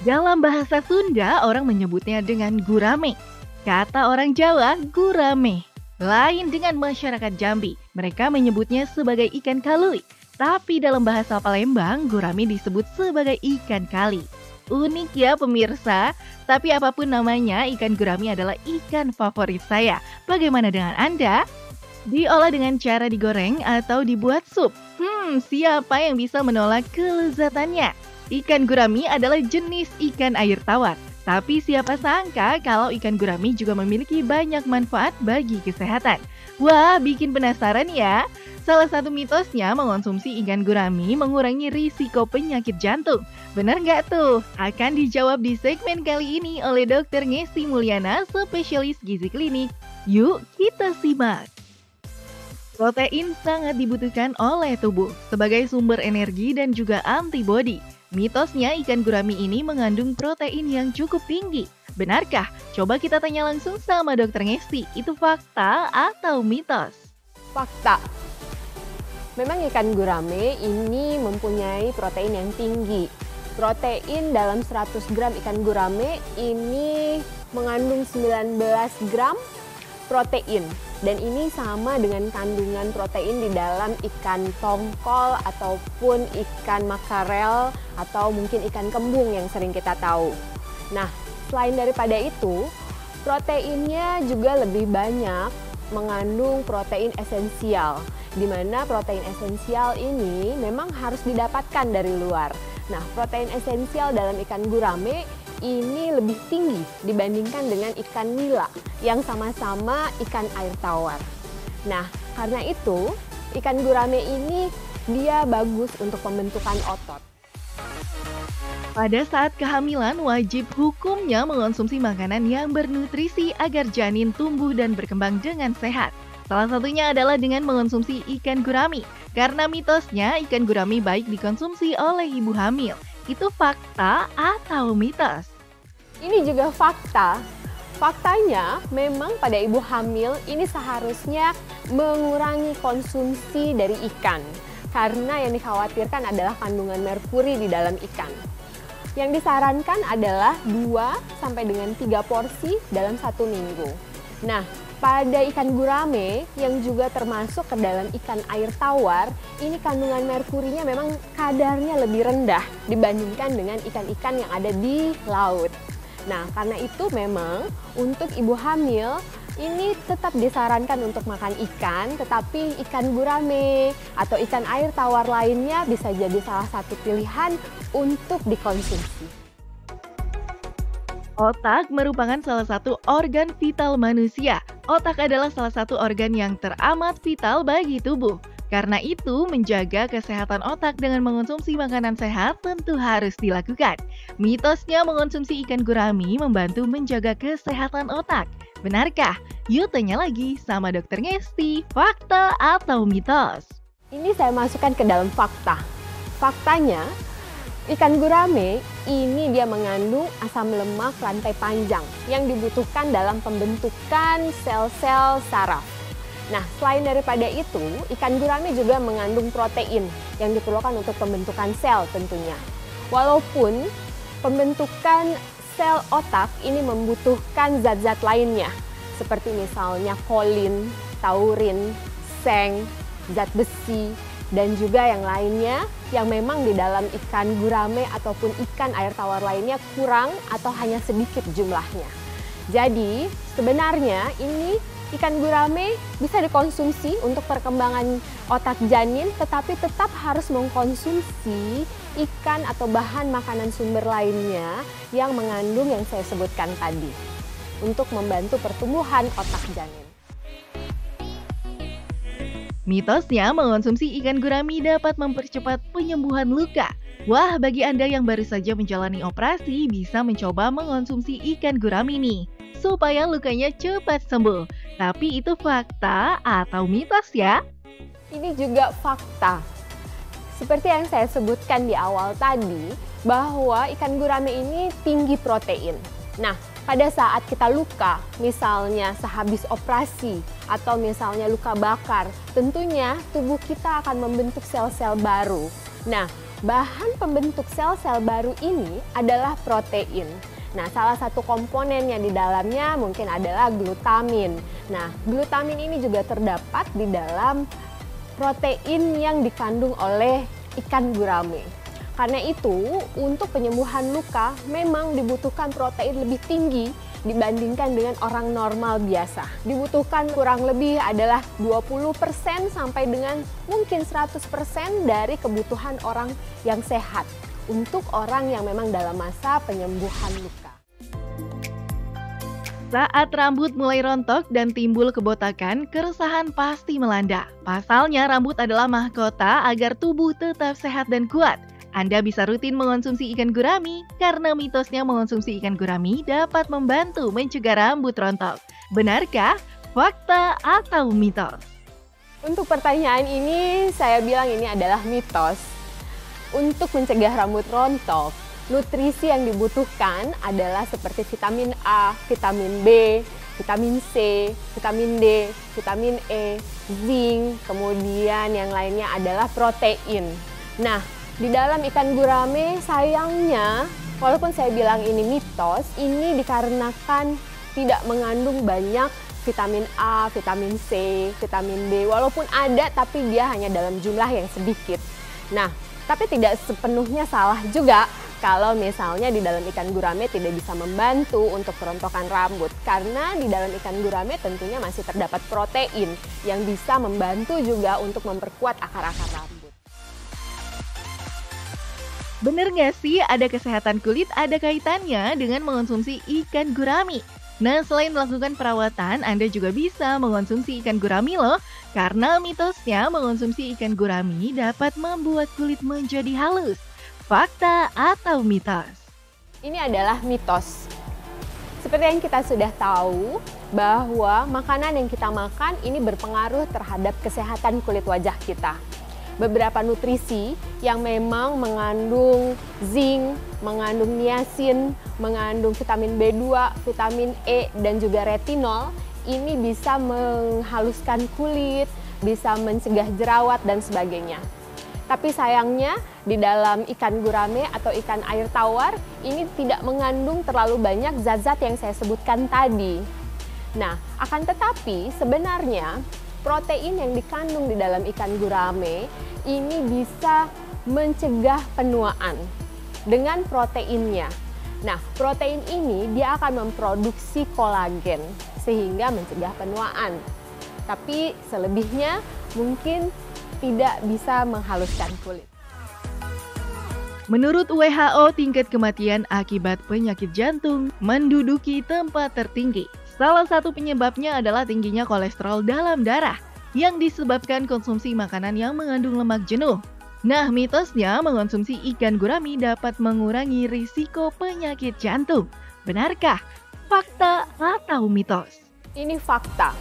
Dalam bahasa Sunda, orang menyebutnya dengan gurame. Kata orang Jawa, gurame. Lain dengan masyarakat Jambi, mereka menyebutnya sebagai ikan kalui. Tapi dalam bahasa Palembang, gurame disebut sebagai ikan kali. Unik ya pemirsa, tapi apa pun namanya, ikan gurami adalah ikan favorit saya. Bagaimana dengan Anda? Diolah dengan cara digoreng atau dibuat sup. Hmm, siapa yang bisa menolak kelezatannya? Ikan gurami adalah jenis ikan air tawar. Tapi siapa sangka kalau ikan gurami juga memiliki banyak manfaat bagi kesehatan. Wah, bikin penasaran ya? Salah satu mitosnya mengonsumsi ikan gurami mengurangi risiko penyakit jantung. Benar nggak tuh? Akan dijawab di segmen kali ini oleh Dr. Ngesti Mulyana, spesialis gizi klinik. Yuk kita simak. Protein sangat dibutuhkan oleh tubuh sebagai sumber energi dan juga antibodi. Mitosnya ikan gurami ini mengandung protein yang cukup tinggi. Benarkah? Coba kita tanya langsung sama dokter Ngesti, itu fakta atau mitos? Fakta. Memang ikan gurame ini mempunyai protein yang tinggi. Protein dalam 100 gram ikan gurame ini mengandung 19 gram protein dan ini sama dengan kandungan protein di dalam ikan tongkol ataupun ikan makarel atau mungkin ikan kembung yang sering kita tahu. Nah, selain daripada itu, proteinnya juga lebih banyak mengandung protein esensial, di mana protein esensial ini memang harus didapatkan dari luar. Nah, protein esensial dalam ikan gurame ini lebih tinggi dibandingkan dengan ikan nila yang sama-sama ikan air tawar. Nah, karena itu ikan gurame ini dia bagus untuk pembentukan otot. Pada saat kehamilan, wajib hukumnya mengonsumsi makanan yang bernutrisi agar janin tumbuh dan berkembang dengan sehat. Salah satunya adalah dengan mengonsumsi ikan gurami, karena mitosnya ikan gurami baik dikonsumsi oleh ibu hamil. Itu fakta atau mitos? Ini juga fakta. Faktanya, memang pada ibu hamil ini seharusnya mengurangi konsumsi dari ikan. Karena yang dikhawatirkan adalah kandungan merkuri di dalam ikan. Yang disarankan adalah 2 sampai dengan 3 porsi dalam satu minggu. Nah, pada ikan gurame yang juga termasuk ke dalam ikan air tawar, ini kandungan merkurinya memang kadarnya lebih rendah dibandingkan dengan ikan-ikan yang ada di laut. Nah, karena itu memang untuk ibu hamil ini tetap disarankan untuk makan ikan, tetapi ikan gurame atau ikan air tawar lainnya bisa jadi salah satu pilihan untuk dikonsumsi. Otak merupakan salah satu organ vital manusia. Otak adalah salah satu organ yang teramat vital bagi tubuh. Karena itu, menjaga kesehatan otak dengan mengonsumsi makanan sehat tentu harus dilakukan. Mitosnya mengonsumsi ikan gurami membantu menjaga kesehatan otak. Benarkah? Yuk tanya lagi sama dokter Ngesti, fakta atau mitos? Ini saya masukkan ke dalam fakta. Faktanya, Ikan gurame ini dia mengandung asam lemak rantai panjang yang dibutuhkan dalam pembentukan sel-sel saraf. Nah, selain daripada itu, ikan gurame juga mengandung protein yang diperlukan untuk pembentukan sel tentunya. Walaupun pembentukan sel otak ini membutuhkan zat-zat lainnya, seperti misalnya kolin, taurin, seng, zat besi, dan juga yang lainnya yang memang di dalam ikan gurame ataupun ikan air tawar lainnya kurang atau hanya sedikit jumlahnya. Jadi sebenarnya ini ikan gurame bisa dikonsumsi untuk perkembangan otak janin tetapi tetap harus mengkonsumsi ikan atau bahan makanan sumber lainnya yang mengandung yang saya sebutkan tadi untuk membantu pertumbuhan otak janin. Mitosnya mengonsumsi ikan gurami dapat mempercepat penyembuhan luka. Wah, bagi Anda yang baru saja menjalani operasi, bisa mencoba mengonsumsi ikan gurami nih, supaya lukanya cepat sembuh. Tapi itu fakta atau mitos ya? Ini juga fakta. Seperti yang saya sebutkan di awal tadi, bahwa ikan gurame ini tinggi protein. Nah, pada saat kita luka, misalnya sehabis operasi atau misalnya luka bakar, tentunya tubuh kita akan membentuk sel-sel baru. Nah, bahan pembentuk sel-sel baru ini adalah protein. Nah, salah satu komponennya di dalamnya mungkin adalah glutamin. Nah, glutamin ini juga terdapat di dalam protein yang dikandung oleh ikan gurame. Karena itu, untuk penyembuhan luka memang dibutuhkan protein lebih tinggi dibandingkan dengan orang normal biasa. Dibutuhkan kurang lebih adalah 20% sampai dengan mungkin 100% dari kebutuhan orang yang sehat untuk orang yang memang dalam masa penyembuhan luka. Saat rambut mulai rontok dan timbul kebotakan, keresahan pasti melanda. Pasalnya, rambut adalah mahkota agar tubuh tetap sehat dan kuat. Anda bisa rutin mengonsumsi ikan gurami karena mitosnya mengonsumsi ikan gurami dapat membantu mencegah rambut rontok. Benarkah? Fakta atau mitos? Untuk pertanyaan ini, saya bilang ini adalah mitos. Untuk mencegah rambut rontok, nutrisi yang dibutuhkan adalah seperti vitamin A, vitamin B, vitamin C, vitamin D, vitamin E, zinc, kemudian yang lainnya adalah protein. Nah, di dalam ikan gurame sayangnya, walaupun saya bilang ini mitos, ini dikarenakan tidak mengandung banyak vitamin A, vitamin C, vitamin B. Walaupun ada, tapi dia hanya dalam jumlah yang sedikit. Nah, tapi tidak sepenuhnya salah juga kalau misalnya di dalam ikan gurame tidak bisa membantu untuk kerontokan rambut karena di dalam ikan gurame tentunya masih terdapat protein yang bisa membantu juga untuk memperkuat akar-akar rambut. Bener nggak sih ada kesehatan kulit ada kaitannya dengan mengonsumsi ikan gurami? Nah, selain melakukan perawatan, Anda juga bisa mengonsumsi ikan gurami loh. Karena mitosnya mengonsumsi ikan gurami dapat membuat kulit menjadi halus. Fakta atau mitos? Ini adalah mitos. Seperti yang kita sudah tahu bahwa makanan yang kita makan ini berpengaruh terhadap kesehatan kulit wajah kita beberapa nutrisi yang memang mengandung zinc, mengandung niacin, mengandung vitamin B2, vitamin E, dan juga retinol. Ini bisa menghaluskan kulit, bisa mencegah jerawat, dan sebagainya. Tapi sayangnya di dalam ikan gurame atau ikan air tawar ini tidak mengandung terlalu banyak zat-zat yang saya sebutkan tadi. Nah, akan tetapi sebenarnya protein yang dikandung di dalam ikan gurame ini bisa mencegah penuaan dengan proteinnya. Nah, protein ini dia akan memproduksi kolagen sehingga mencegah penuaan. Tapi selebihnya mungkin tidak bisa menghaluskan kulit. Menurut WHO, tingkat kematian akibat penyakit jantung menduduki tempat tertinggi. Salah satu penyebabnya adalah tingginya kolesterol dalam darah yang disebabkan konsumsi makanan yang mengandung lemak jenuh. Nah, mitosnya mengonsumsi ikan gurami dapat mengurangi risiko penyakit jantung. Benarkah? Fakta atau mitos? Ini fakta.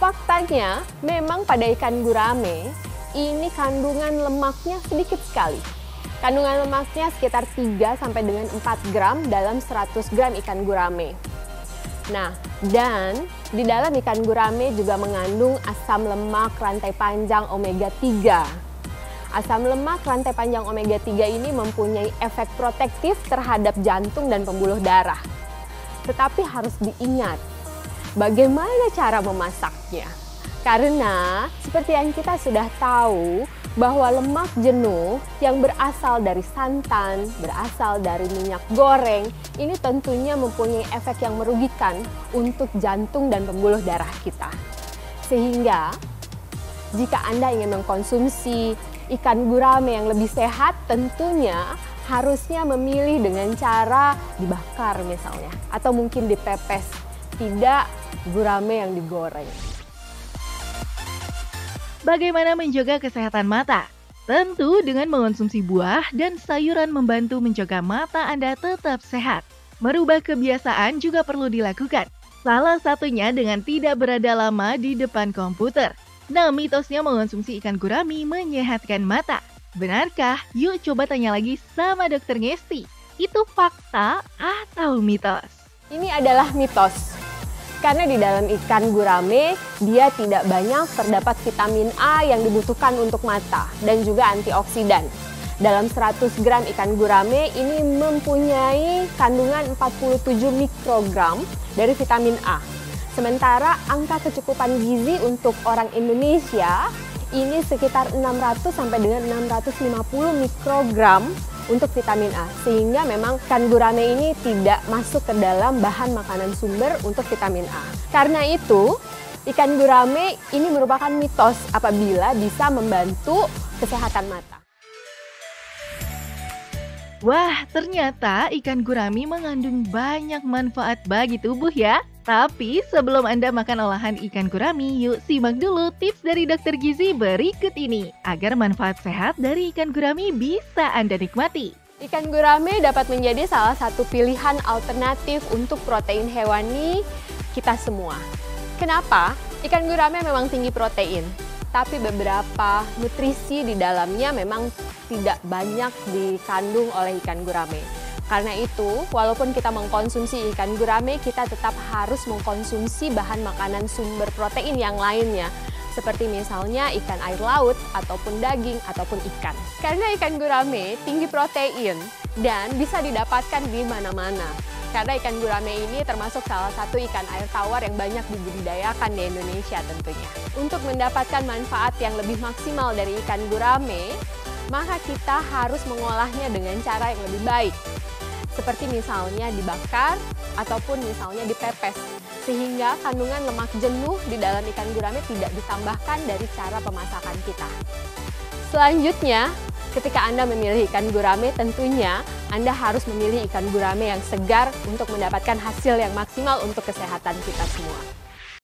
Faktanya, memang pada ikan gurame ini kandungan lemaknya sedikit sekali. Kandungan lemaknya sekitar 3 sampai dengan 4 gram dalam 100 gram ikan gurame. Nah, dan di dalam ikan gurame juga mengandung asam lemak rantai panjang omega 3. Asam lemak rantai panjang omega 3 ini mempunyai efek protektif terhadap jantung dan pembuluh darah. Tetapi harus diingat, bagaimana cara memasaknya? Karena seperti yang kita sudah tahu bahwa lemak jenuh yang berasal dari santan, berasal dari minyak goreng, ini tentunya mempunyai efek yang merugikan untuk jantung dan pembuluh darah kita. Sehingga jika Anda ingin mengkonsumsi ikan gurame yang lebih sehat, tentunya harusnya memilih dengan cara dibakar misalnya atau mungkin dipepes, tidak gurame yang digoreng. Bagaimana menjaga kesehatan mata? Tentu dengan mengonsumsi buah dan sayuran membantu menjaga mata Anda tetap sehat. Merubah kebiasaan juga perlu dilakukan. Salah satunya dengan tidak berada lama di depan komputer. Nah, mitosnya mengonsumsi ikan gurami menyehatkan mata. Benarkah? Yuk coba tanya lagi sama dokter Ngesti. Itu fakta atau mitos? Ini adalah mitos karena di dalam ikan gurame dia tidak banyak terdapat vitamin A yang dibutuhkan untuk mata dan juga antioksidan. dalam 100 gram ikan gurame ini mempunyai kandungan 47 mikrogram dari vitamin A. Sementara angka kecukupan gizi untuk orang Indonesia ini sekitar 600 sampai dengan 650 mikrogram untuk vitamin A. Sehingga memang ikan gurame ini tidak masuk ke dalam bahan makanan sumber untuk vitamin A. Karena itu, ikan gurame ini merupakan mitos apabila bisa membantu kesehatan mata. Wah, ternyata ikan gurami mengandung banyak manfaat bagi tubuh ya. Tapi sebelum Anda makan olahan ikan gurami, yuk simak dulu tips dari dokter gizi berikut ini agar manfaat sehat dari ikan gurami bisa Anda nikmati. Ikan gurame dapat menjadi salah satu pilihan alternatif untuk protein hewani kita semua. Kenapa? Ikan gurame memang tinggi protein, tapi beberapa nutrisi di dalamnya memang tidak banyak dikandung oleh ikan gurame. Karena itu, walaupun kita mengkonsumsi ikan gurame, kita tetap harus mengkonsumsi bahan makanan sumber protein yang lainnya, seperti misalnya ikan air laut, ataupun daging, ataupun ikan. Karena ikan gurame tinggi protein dan bisa didapatkan di mana-mana karena ikan gurame ini termasuk salah satu ikan air tawar yang banyak dibudidayakan di Indonesia tentunya. Untuk mendapatkan manfaat yang lebih maksimal dari ikan gurame, maka kita harus mengolahnya dengan cara yang lebih baik. Seperti misalnya dibakar ataupun misalnya dipepes, sehingga kandungan lemak jenuh di dalam ikan gurame tidak ditambahkan dari cara pemasakan kita. Selanjutnya, Ketika Anda memilih ikan gurame, tentunya Anda harus memilih ikan gurame yang segar untuk mendapatkan hasil yang maksimal untuk kesehatan kita semua.